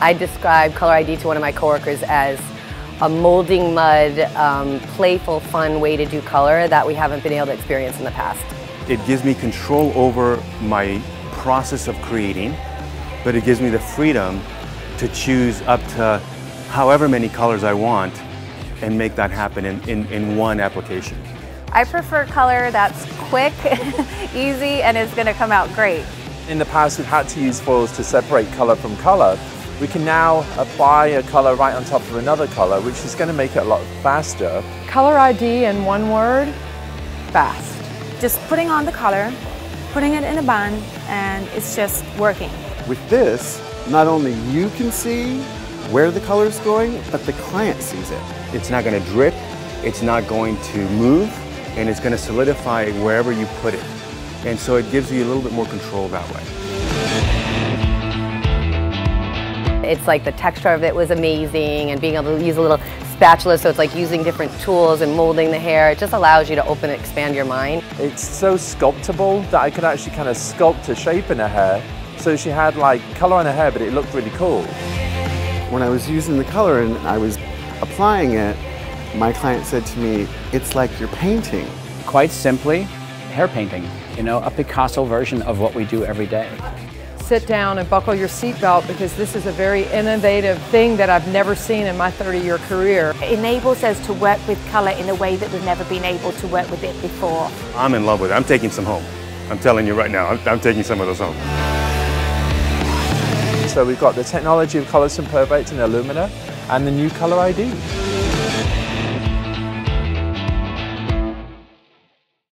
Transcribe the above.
I describe Color.id to one of my coworkers as a molding mud, um, playful, fun way to do color that we haven't been able to experience in the past. It gives me control over my process of creating, but it gives me the freedom to choose up to however many colors I want and make that happen in, in, in one application. I prefer color that's quick, easy, and is going to come out great. In the past, we've had to use foils to separate color from color. We can now apply a color right on top of another color, which is going to make it a lot faster. Color.id in one word, fast. Just putting on the color, putting it in a bun, and it's just working. With this, not only you can see where the color is going, but the client sees it. It's not going to drip, it's not going to move, and it's going to solidify wherever you put it. And so it gives you a little bit more control that way. It's like the texture of it was amazing and being able to use a little spatula so it's like using different tools and molding the hair. It just allows you to open and expand your mind. It's so sculptable that I could actually kind of sculpt a shape in her hair. So she had like color on her hair, but it looked really cool. When I was using the color and I was applying it, my client said to me, it's like you're painting. Quite simply, hair painting, you know, a Picasso version of what we do every day. Sit down and buckle your seatbelt because this is a very innovative thing that I've never seen in my 30 year career. It enables us to work with color in a way that we've never been able to work with it before. I'm in love with it. I'm taking some home. I'm telling you right now, I'm, I'm taking some of those home. So we've got the technology of Color Superbate and Illumina and the new Color.id.